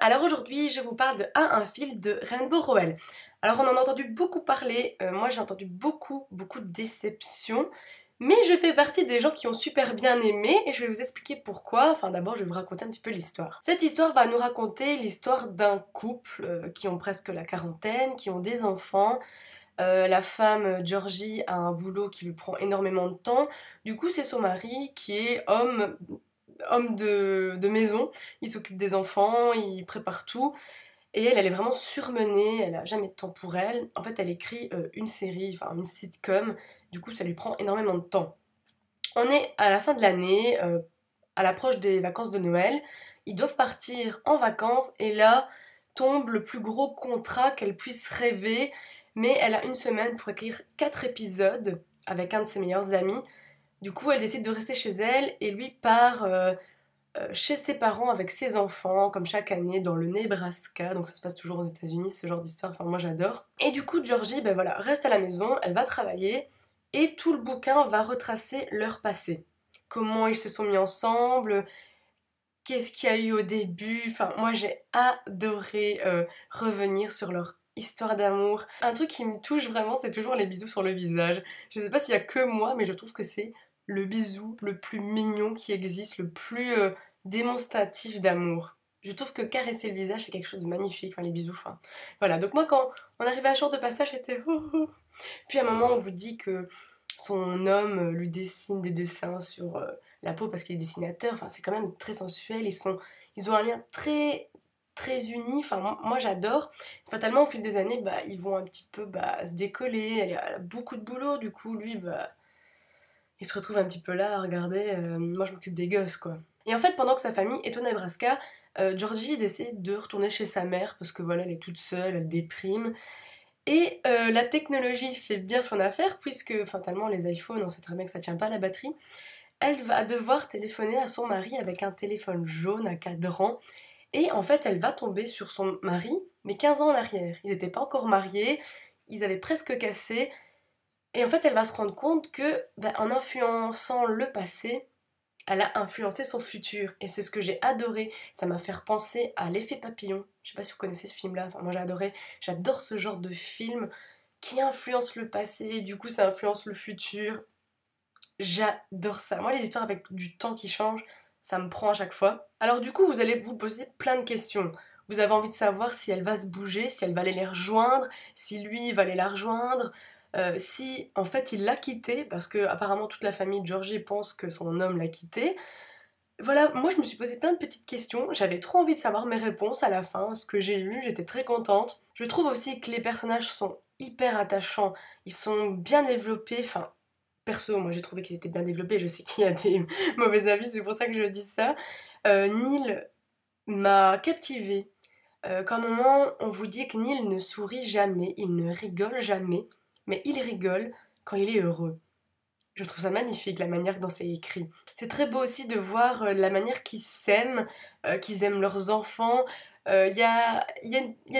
alors aujourd'hui je vous parle de A un fil de Rainbow Rowell. Alors on en a entendu beaucoup parler, euh, moi j'ai entendu beaucoup beaucoup de déceptions, mais je fais partie des gens qui ont super bien aimé et je vais vous expliquer pourquoi. Enfin d'abord je vais vous raconter un petit peu l'histoire. Cette histoire va nous raconter l'histoire d'un couple euh, qui ont presque la quarantaine, qui ont des enfants. Euh, la femme, Georgie, a un boulot qui lui prend énormément de temps. Du coup, c'est son mari qui est homme homme de, maison, il s'occupe des enfants, il prépare tout. Et elle, est vraiment surmenée, elle a jamais de temps pour elle. En fait, elle écrit euh, une série, enfin une sitcom, du coup, ça lui prend énormément de temps. On est à la fin de l'année, euh, à l'approche des vacances de Noël. Ils doivent partir en vacances et là tombe le plus gros contrat qu'elle puisse rêver. Mais elle a une semaine pour écrire quatre épisodes avec un de ses meilleurs amis. Du coup, elle décide de rester chez elle et lui part euh, euh, chez ses parents avec ses enfants, comme chaque année, dans le Nebraska. Donc ça se passe toujours aux États-Unis, ce genre d'histoire. Enfin, moi j'adore. Et du coup, Georgie, ben voilà, reste à la maison, elle va travailler et tout le bouquin va retracer leur passé. Comment ils se sont mis ensemble, qu'est-ce qu'il y a eu au début. Enfin, moi j'ai adoré euh, revenir sur leur histoire d'amour. Un truc qui me touche vraiment, c'est toujours les bisous sur le visage. Je sais pas s'il y a que moi, mais je trouve que c'est le bisou le plus mignon qui existe, le plus euh, démonstratif d'amour. Je trouve que caresser le visage, c'est quelque chose de magnifique, enfin, les bisous. Enfin, voilà, donc moi, quand on arrivait à jour de passage, j'étais. Puis à un moment, on vous dit que son homme lui dessine des dessins sur euh, la peau parce qu'il est dessinateur. Enfin, c'est quand même très sensuel. Ils, sont, ils ont un lien très très unis, enfin moi, j'adore. Fatalement au fil des années, bah, ils vont un petit peu bah, se décoller, elle a beaucoup de boulot, du coup lui, bah, il se retrouve un petit peu là à regarder, euh, moi je m'occupe des gosses quoi. Et en fait, pendant que sa famille est au Nebraska, euh, Georgie décide de retourner chez sa mère parce que voilà, elle est toute seule, elle déprime. Et euh, la technologie fait bien son affaire puisque fatalement les iPhones, on sait très bien que ça tient pas la batterie. Elle va devoir téléphoner à son mari avec un téléphone jaune à cadran. Et en fait, elle va tomber sur son mari, mais 15 ans en arrière. Ils n'étaient pas encore mariés, ils avaient presque cassé, et en fait, elle va se rendre compte que, ben, en influençant le passé, elle a influencé son futur. Et c'est ce que j'ai adoré. Ça m'a fait penser à l'effet papillon. Je sais pas si vous connaissez ce film-là. Enfin, moi, j'ai. J'adore ce genre de film qui influence le passé. Et du coup, ça influence le futur. J'adore ça. Moi, les histoires avec du temps qui change, ça me prend à chaque fois. Alors, du coup, vous allez vous poser plein de questions. Vous avez envie de savoir si elle va se bouger, si elle va aller les rejoindre, si lui va aller la rejoindre. Euh, si en fait il l'a quitté, parce que apparemment toute la famille de Georgie pense que son homme l'a quitté. Voilà, moi je me suis posé plein de petites questions, j'avais trop envie de savoir mes réponses à la fin, ce que j'ai eu, j'étais très contente. Je trouve aussi que les personnages sont hyper attachants, ils sont bien développés, enfin perso, moi j'ai trouvé qu'ils étaient bien développés, je sais qu'il y a des mauvais avis, c'est pour ça que je dis ça. Euh, Neil m'a captivée. Euh, un moment, on vous dit que Neil ne sourit jamais, il ne rigole jamais mais il rigole quand il est heureux. Je trouve ça magnifique la manière dont c'est écrit. C'est très beau aussi de voir euh, la manière qu'ils s'aiment, euh, qu'ils aiment leurs enfants. Il euh, y, a,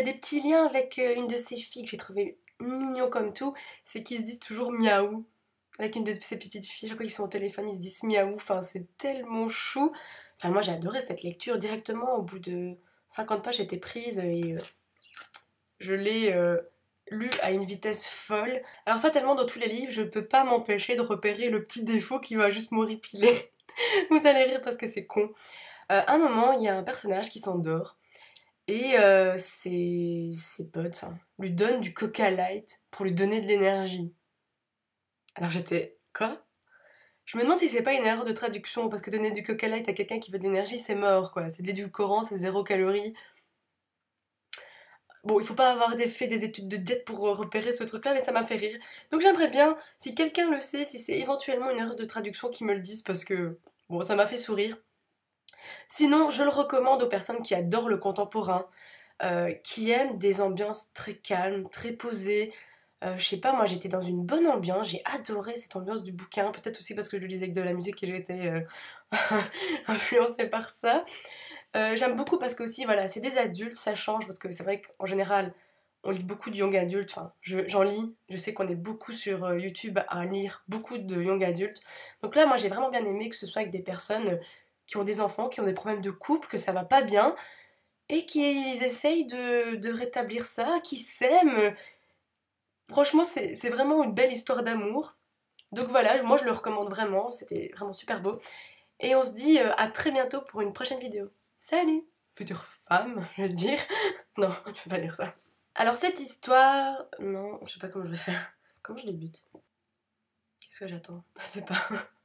des petits liens avec une de ces filles que j'ai trouvé mignon comme tout, c'est qu'ils se disent toujours miaou. Avec une de ces petites filles, fois qu'ils sont au téléphone, ils se disent miaou. Enfin, c'est tellement chou. Enfin, moi j'ai adoré cette lecture. Directement, au bout de 50 pages, j'étais prise et je l'ai lu à une vitesse folle. Alors fatalement dans tous les livres, je peux pas m'empêcher de repérer le petit défaut qui va juste m'horripiler. Vous allez rire parce que c'est con. Euh, à un moment, il y a un personnage qui s'endort et euh, ses, potes lui donnent du Coca Light pour lui donner de l'énergie. Alors j'étais quoi? Je me demande si c'est pas une erreur de traduction parce que donner du Coca Light à quelqu'un qui veut de l'énergie, c'est mort quoi. C'est de l'édulcorant, c'est zéro calorie. Bon, il faut pas avoir fait des études de diète pour euh, repérer ce truc-là, mais ça m'a fait rire. Donc j'aimerais bien, si quelqu'un le sait, si c'est éventuellement une erreur de traduction, qui me le dise parce que, bon, ça m'a fait sourire. Sinon, je le recommande aux personnes qui adorent le contemporain, euh, qui aiment des ambiances très calmes, très posées. Euh, je sais pas, moi j'étais dans une bonne ambiance, j'ai adoré cette ambiance du bouquin, peut-être aussi parce que je lisais avec de la musique et j'ai été influencée par ça. Euh, j'aime beaucoup parce que aussi, voilà, c'est des adultes, ça change, parce que c'est vrai qu'en général, on lit beaucoup de young adultes, enfin, j'en lis, je sais qu'on est beaucoup sur euh, YouTube à lire beaucoup de young adultes. Donc là, moi, j'ai vraiment bien aimé que ce soit avec des personnes qui ont des enfants, qui ont des problèmes de couple, que ça va pas bien, et qu'ils essayent de, de rétablir ça, qui s'aiment. Franchement, c'est vraiment une belle histoire d'amour. Donc voilà, moi je le recommande vraiment, c'était vraiment super beau. Et on se dit euh, à très bientôt pour une prochaine vidéo. Salut Future femme, je veux dire. non, je vais pas dire ça. Alors cette histoire... Non, je sais pas comment je vais faire. Comment je débute? Qu'est-ce que j'attends? Je sais pas.